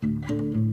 It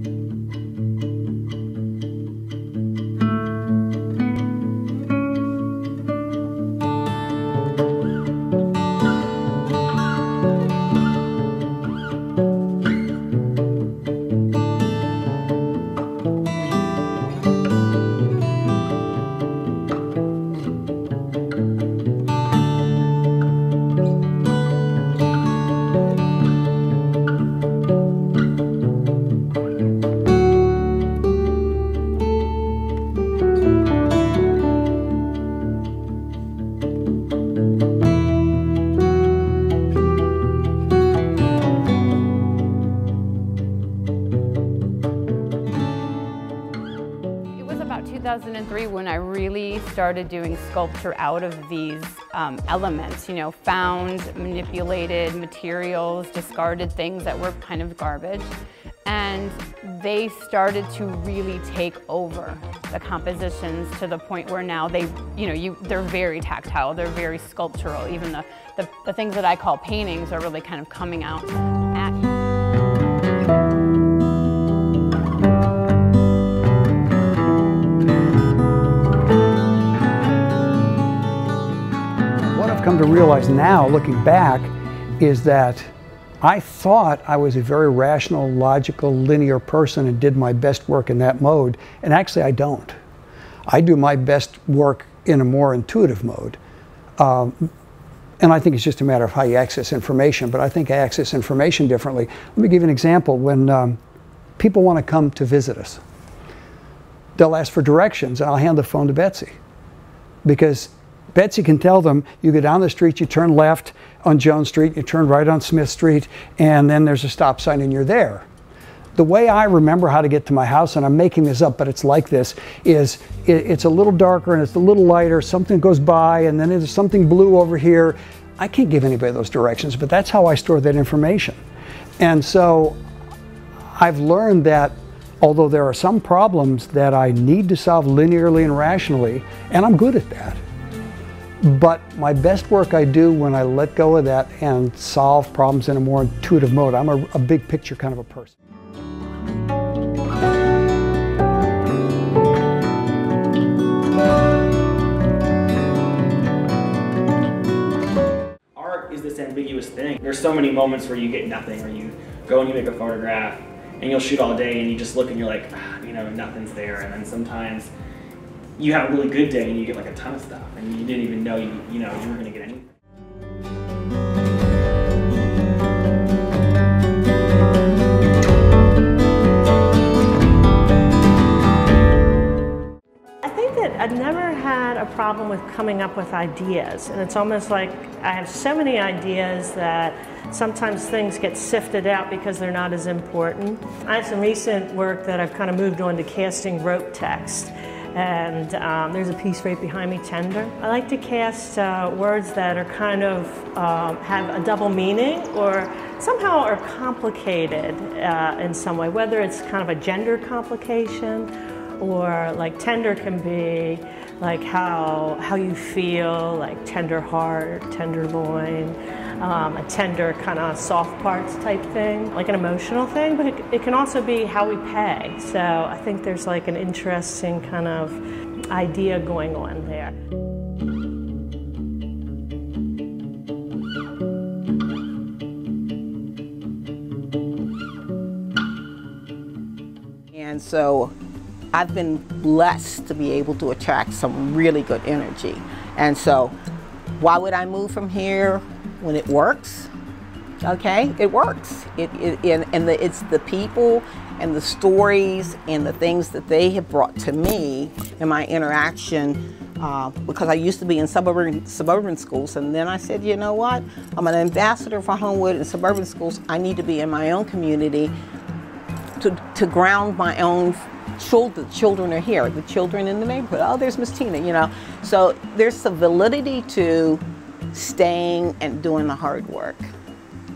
2003 when I really started doing sculpture out of these um, elements, you know, found, manipulated materials, discarded things that were kind of garbage. And they started to really take over the compositions to the point where now they, you know, you, they're very tactile, they're very sculptural. Even the, the, the things that I call paintings are really kind of coming out to realize now, looking back, is that I thought I was a very rational, logical, linear person and did my best work in that mode, and actually I don't. I do my best work in a more intuitive mode. Um, and I think it's just a matter of how you access information, but I think I access information differently. Let me give you an example. When um, people want to come to visit us, they'll ask for directions, and I'll hand the phone to Betsy. Because Betsy can tell them, you go down the street, you turn left on Jones Street, you turn right on Smith Street, and then there's a stop sign and you're there. The way I remember how to get to my house, and I'm making this up, but it's like this, is it, it's a little darker and it's a little lighter, something goes by, and then there's something blue over here. I can't give anybody those directions, but that's how I store that information. And so I've learned that although there are some problems that I need to solve linearly and rationally, and I'm good at that, but my best work I do when I let go of that and solve problems in a more intuitive mode. I'm a, a big picture kind of a person. art is this ambiguous thing. There's so many moments where you get nothing, or you go and you make a photograph, and you'll shoot all day, and you just look and you're like, ah, you know, nothing's there. And then sometimes you have a really good day and you get like a ton of stuff, and you didn't even know you, you know, you were gonna get anything. I think that I've never had a problem with coming up with ideas, and it's almost like I have so many ideas that sometimes things get sifted out because they're not as important. I have some recent work that I've kind of moved on to casting rope text. And um, there's a piece right behind me, tender. I like to cast uh, words that are kind of um, have a double meaning or somehow are complicated uh, in some way, whether it's kind of a gender complication or like tender can be like how how you feel like tender heart tenderloin um, a tender kind of soft parts type thing like an emotional thing but it, it can also be how we pay. So i think there's like an interesting kind of idea going on there. And so I've been blessed to be able to attract some really good energy. And so why would I move from here when it works? Okay, it works. It, it, and and the, it's the people and the stories and the things that they have brought to me in my interaction uh, because I used to be in suburban suburban schools, and then I said, you know what? I'm an ambassador for Homewood and suburban schools. I need to be in my own community to, to ground my own The children are here. The children in the neighborhood. Oh, there's Miss Tina. You know, so there's some validity to staying and doing the hard work.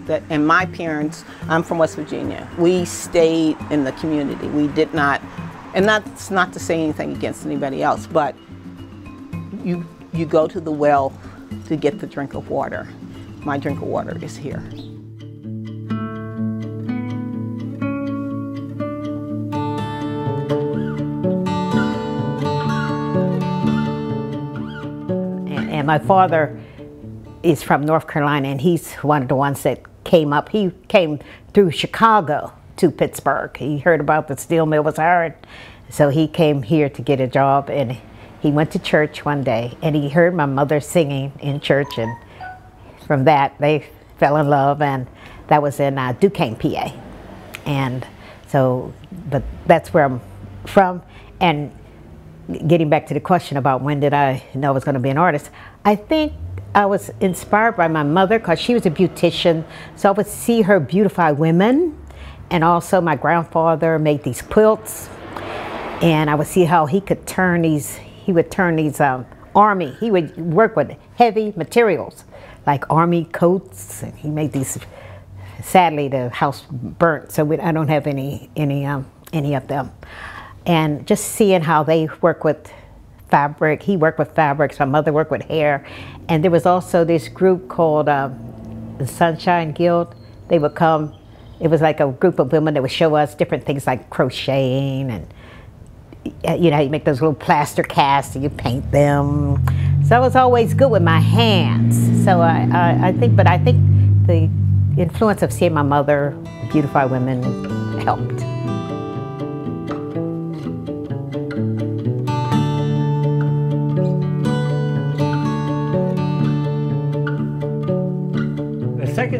That and my parents. I'm from West Virginia. We stayed in the community. We did not, and that's not to say anything against anybody else, but you you go to the well to get the drink of water. My drink of water is here. My father is from North Carolina, and he's one of the ones that came up. He came through Chicago to Pittsburgh. He heard about the steel mill was hired, so he came here to get a job. And he went to church one day, and he heard my mother singing in church, and from that they fell in love, and that was in uh, Duquesne, PA. And so, but that's where I'm from. And getting back to the question about when did I know I was going to be an artist, I think I was inspired by my mother because she was a beautician. So I would see her beautify women. And also my grandfather made these quilts. And I would see how he could turn these, he would turn these um, army, he would work with heavy materials like army coats. And he made these, sadly the house burnt, so we, I don't have any, any, um, any of them. And just seeing how they work with fabric. He worked with fabrics. My mother worked with hair. And there was also this group called uh, the Sunshine Guild. They would come. It was like a group of women that would show us different things like crocheting and you know you make those little plaster casts and you paint them. So I was always good with my hands. So I, I, I think, but I think the influence of seeing my mother beautify women helped.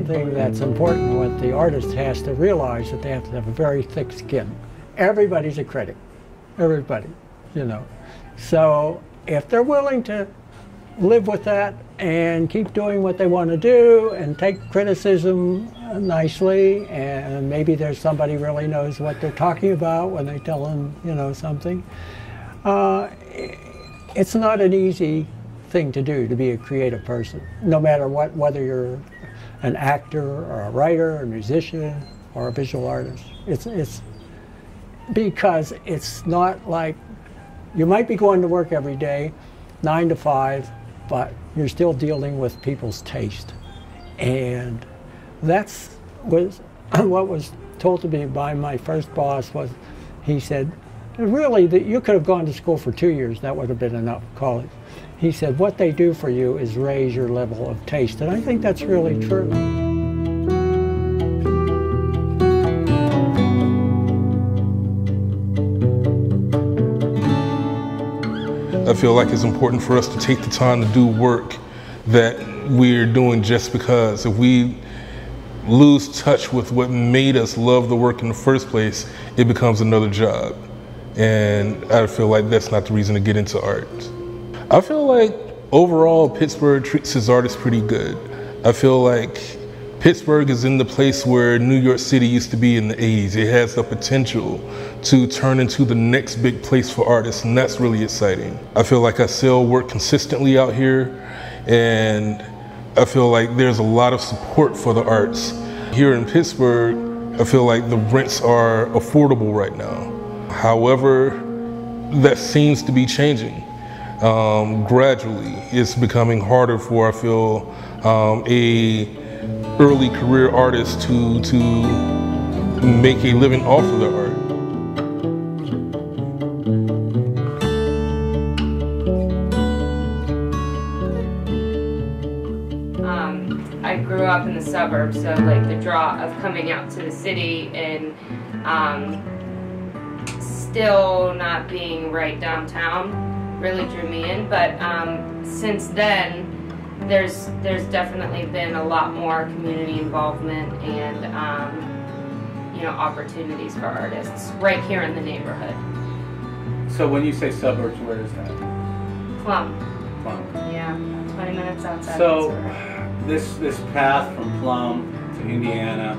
Thing that's important what the artist has to realize that they have to have a very thick skin. Everybody's a critic. Everybody, you know. So if they're willing to live with that and keep doing what they want to do and take criticism nicely and maybe there's somebody really knows what they're talking about when they tell them, you know, something. Uh, it's not an easy thing to do to be a creative person, no matter what, whether you're an actor or a writer, a musician, or a visual artist. It's, it's because it's not like you might be going to work every day, nine to five, but you're still dealing with people's taste. And that's was what was told to me by my first boss was he said, really, that you could have gone to school for two years, that would have been enough, college. He said, what they do for you is raise your level of taste. And I think that's really true. I feel like it's important for us to take the time to do work that we're doing just because. If we lose touch with what made us love the work in the first place, it becomes another job. And I feel like that's not the reason to get into art. I feel like overall Pittsburgh treats its artists pretty good. I feel like Pittsburgh is in the place where New York City used to be in the 80s. It has the potential to turn into the next big place for artists, and that's really exciting. I feel like I still work consistently out here, and I feel like there's a lot of support for the arts. Here in Pittsburgh, I feel like the rents are affordable right now. However, that seems to be changing um, gradually it's becoming harder for I feel um, a early career artist to to make a living off of their art. Um, I grew up in the suburbs, so like the draw of coming out to the city and um, still not being right downtown really drew me in. But um, since then, there's there's definitely been a lot more community involvement and um, you know opportunities for artists right here in the neighborhood. So when you say suburbs, where is that? Plum. Plum. Yeah, 20 minutes outside. So this this path from Plum to Indiana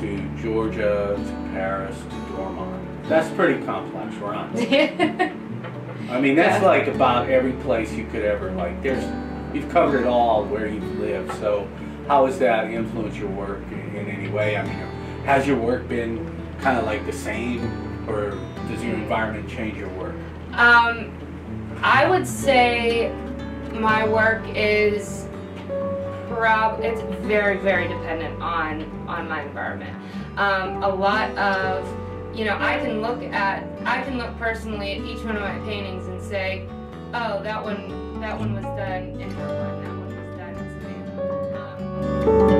to Georgia to Paris to Dormont. That's pretty complex run. I mean, that's yeah. like about every place you could ever like. There's, you've covered it all where you've lived. So, how has that influenced your work in, in any way? I mean, has your work been kind of like the same, or does your environment change your work? Um, I would say my work is prob it's very very dependent on on my environment. Um, a lot of you know, I can look at, I can look personally at each one of my paintings and say, oh, that one, that one was done in Vermont. That one was done in Savannah. Um,